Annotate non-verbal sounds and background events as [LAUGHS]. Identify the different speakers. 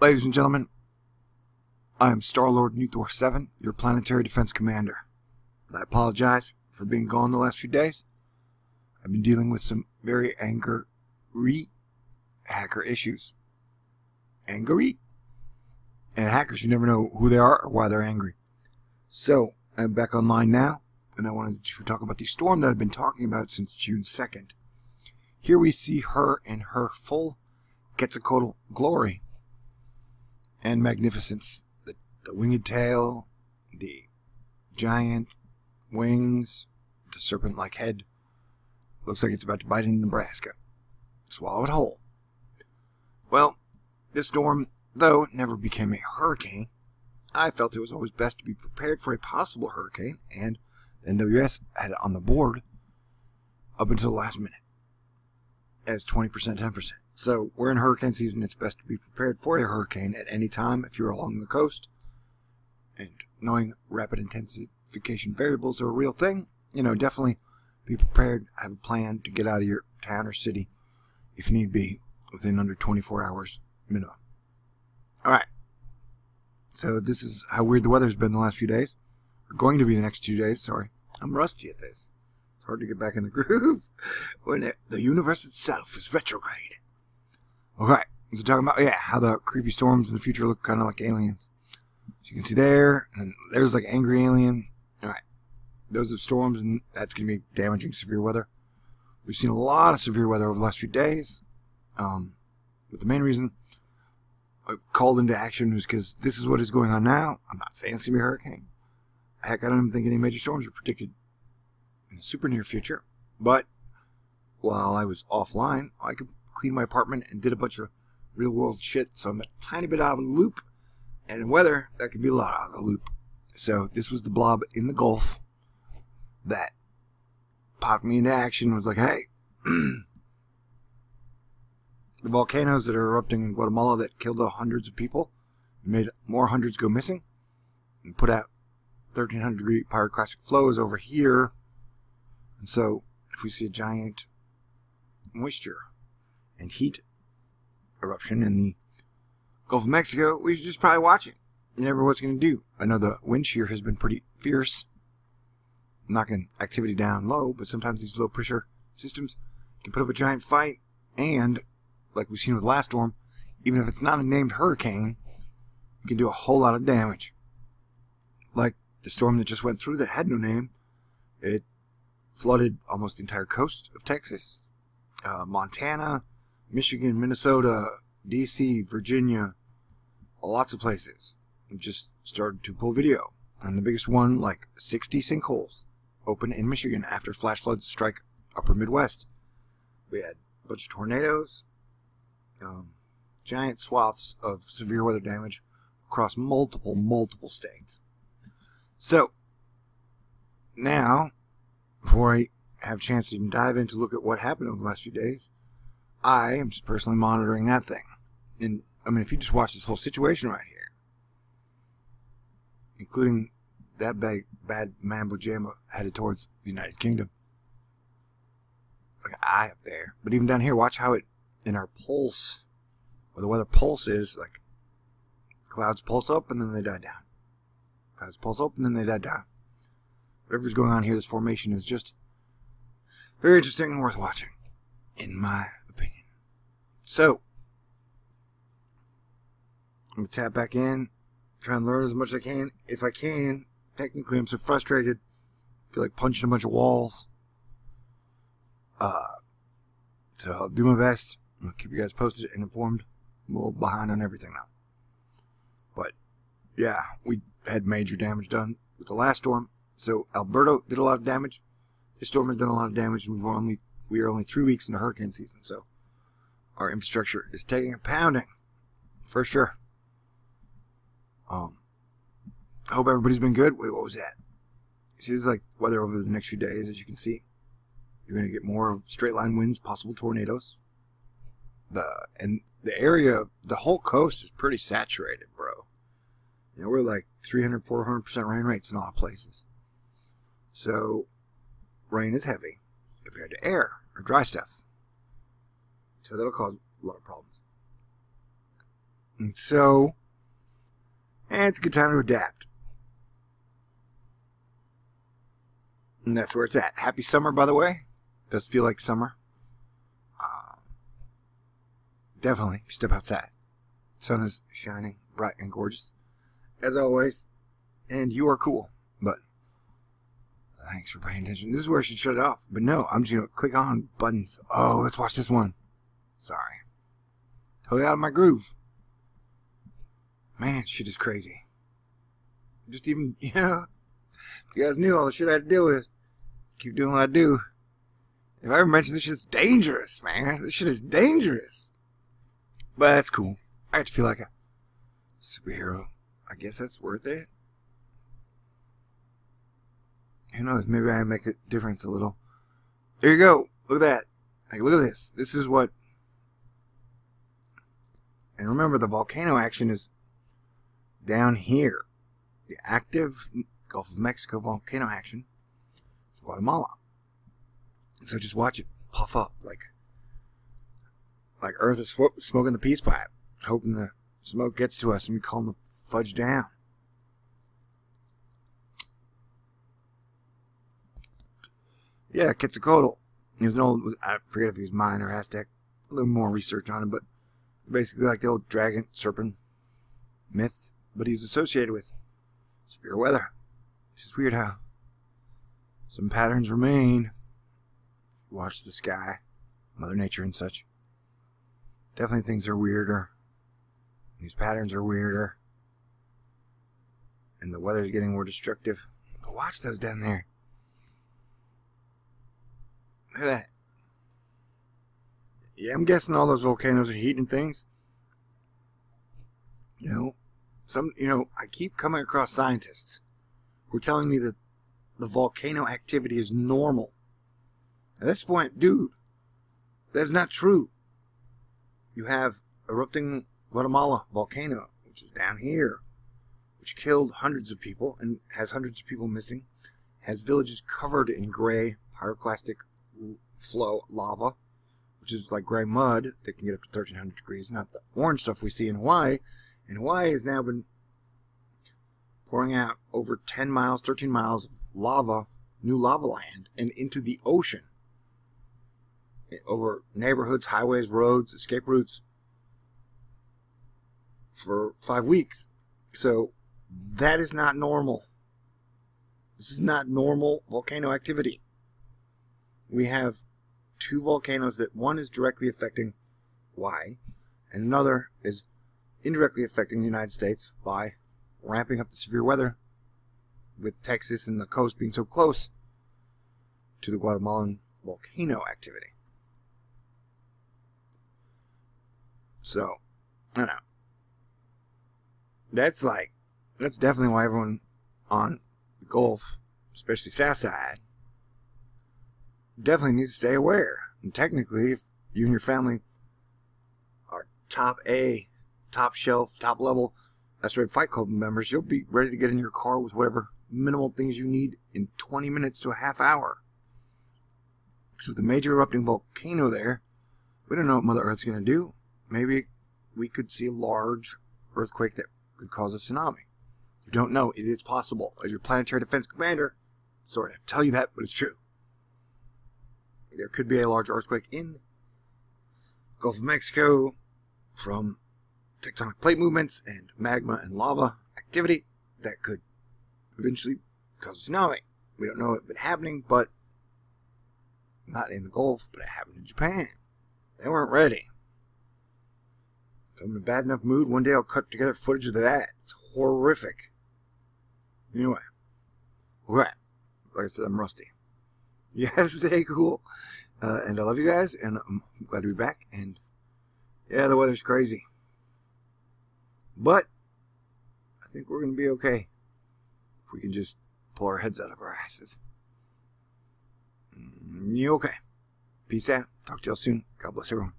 Speaker 1: Ladies and gentlemen, I am Star-Lord Nuthor 7, your planetary defense commander. And I apologize for being gone the last few days. I've been dealing with some very angry hacker issues. Angry? And hackers, you never know who they are or why they're angry. So, I'm back online now, and I wanted to talk about the storm that I've been talking about since June 2nd. Here we see her in her full Quetzalcoatl glory and magnificence. The, the winged tail, the giant wings, the serpent-like head. Looks like it's about to bite into Nebraska. Swallow it whole. Well, this storm, though never became a hurricane, I felt it was always best to be prepared for a possible hurricane, and the NWS had it on the board up until the last minute as 20%, 10%. So we're in hurricane season. It's best to be prepared for a hurricane at any time if you're along the coast. And knowing rapid intensification variables are a real thing, you know, definitely be prepared, have a plan to get out of your town or city if need be within under 24 hours minimum. All right. So this is how weird the weather's been the last few days. Or going to be the next two days, sorry. I'm rusty at this. Hard to get back in the [LAUGHS] groove when it, the universe itself is retrograde. Okay, so talking about, yeah, how the creepy storms in the future look kind of like aliens. So you can see there, and there's like angry alien. Alright, those are storms, and that's to be damaging severe weather. We've seen a lot of severe weather over the last few days. Um, but the main reason I called into action was because this is what is going on now. I'm not saying it's to be a hurricane. Heck, I don't even think any major storms are predicted in the super near future. But while I was offline, I could clean my apartment and did a bunch of real world shit. So I'm a tiny bit out of the loop. And in weather, that can be a lot out of the loop. So this was the blob in the Gulf that popped me into action. Was like, hey, [CLEARS THROAT] the volcanoes that are erupting in Guatemala that killed hundreds of people, made more hundreds go missing, and put out 1300 degree pyroclastic flows over here. And so, if we see a giant moisture and heat eruption in the Gulf of Mexico, we should just probably watch it. You never know what's going to do. I know the wind shear has been pretty fierce, knocking activity down low, but sometimes these low pressure systems can put up a giant fight, and, like we've seen with last storm, even if it's not a named hurricane, it can do a whole lot of damage. Like the storm that just went through that had no name, it flooded almost the entire coast of Texas, uh, Montana, Michigan, Minnesota, DC, Virginia, lots of places. Just started to pull video. And the biggest one, like 60 sinkholes, open in Michigan after flash floods strike upper Midwest. We had a bunch of tornadoes, um, giant swaths of severe weather damage across multiple, multiple states. So, now, before I have a chance to even dive in to look at what happened over the last few days, I am just personally monitoring that thing. And, I mean, if you just watch this whole situation right here, including that bad, bad mambo jambo headed towards the United Kingdom, it's like an eye up there. But even down here, watch how it, in our pulse, where the weather pulse is, like, clouds pulse up and then they die down. Clouds pulse up and then they die down. Whatever's going on here, this formation is just very interesting and worth watching, in my opinion. So, I'm going to tap back in, try and learn as much as I can. If I can, technically I'm so frustrated, I feel like punching a bunch of walls. Uh, so I'll do my best. I'll keep you guys posted and informed. I'm a little behind on everything now. But, yeah, we had major damage done with the last storm. So Alberto did a lot of damage. This storm has done a lot of damage, we've only we are only three weeks into hurricane season, so our infrastructure is taking a pounding for sure. Um, I hope everybody's been good. Wait, what was that? See, this is like weather over the next few days, as you can see. You're going to get more straight line winds, possible tornadoes. The and the area, the whole coast is pretty saturated, bro. You know, we're like 300, 400% rain rates in a lot of places. So, rain is heavy compared to air or dry stuff. So that'll cause a lot of problems. And so, eh, it's a good time to adapt. And that's where it's at. Happy summer, by the way. Does feel like summer. Uh, definitely, step outside. Sun is shining bright and gorgeous, as always. And you are cool, but thanks for paying attention. This is where I should shut it off. But no, I'm just going to click on buttons. Oh, let's watch this one. Sorry. Totally out of my groove. Man, shit is crazy. Just even, [LAUGHS] you know, you guys knew all the shit I had to deal with. Keep doing what I do. If I ever mention this shit's dangerous, man. This shit is dangerous. But that's cool. I have to feel like a superhero. I guess that's worth it. Who knows? Maybe I make a difference a little. There you go. Look at that. Like, look at this. This is what. And remember, the volcano action is down here. The active Gulf of Mexico volcano action is Guatemala. So just watch it puff up like like Earth is smoking the peace pipe, hoping the smoke gets to us and we calm the fudge down. Yeah, Quetzalcoatl. He was an old, I forget if he was Mayan or Aztec. A little more research on him, but basically like the old dragon, serpent myth. But he's associated with severe weather. It's just weird how some patterns remain. Watch the sky, Mother Nature and such. Definitely things are weirder. These patterns are weirder. And the weather's getting more destructive. But watch those down there. Look at that. Yeah, I'm guessing all those volcanoes are heating things. You know, some, you know, I keep coming across scientists who are telling me that the volcano activity is normal. At this point, dude, that's not true. You have erupting Guatemala volcano, which is down here, which killed hundreds of people and has hundreds of people missing, has villages covered in gray pyroclastic flow lava, which is like gray mud that can get up to 1300 degrees, not the orange stuff we see in Hawaii. And Hawaii has now been pouring out over 10 miles, 13 miles of lava, new lava land, and into the ocean. Over neighborhoods, highways, roads, escape routes for five weeks. So that is not normal. This is not normal volcano activity. We have two volcanoes that one is directly affecting Hawaii, and another is indirectly affecting the United States by ramping up the severe weather with Texas and the coast being so close to the Guatemalan volcano activity. So, I know. That's like, that's definitely why everyone on the Gulf, especially South Side, definitely need to stay aware. And technically, if you and your family are top A, top shelf, top level Asteroid Fight Club members, you'll be ready to get in your car with whatever minimal things you need in 20 minutes to a half hour. Because with a major erupting volcano there, we don't know what Mother Earth's going to do. Maybe we could see a large earthquake that could cause a tsunami. You don't know. It is possible. As your planetary defense commander, sorry to tell you that, but it's true. There could be a large earthquake in Gulf of Mexico from tectonic plate movements and magma and lava activity that could eventually cause a tsunami. We don't know it been happening, but not in the Gulf, but it happened in Japan. They weren't ready. If I'm in a bad enough mood, one day I'll cut together footage of that. It's horrific. Anyway, right. Like I said, I'm rusty. [LAUGHS] Yes, hey, cool. Uh, and I love you guys, and I'm glad to be back. And yeah, the weather's crazy. But I think we're going to be okay if we can just pull our heads out of our asses. Mm, you okay? Peace out. Talk to y'all soon. God bless everyone.